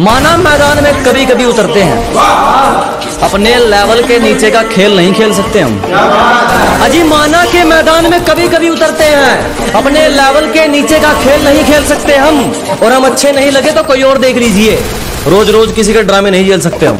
माना मैदान में कभी कभी उतरते हैं। अपने लेवल के नीचे का खेल नहीं खेल सकते हम। अजी माना के मैदान में कभी कभी उतरते हैं। अपने लेवल के नीचे का खेल नहीं खेल सकते हम। और हम अच्छे नहीं लगे तो कोई और देख लीजिए। रोज रोज किसी के ड्रामे नहीं झेल सकते हम।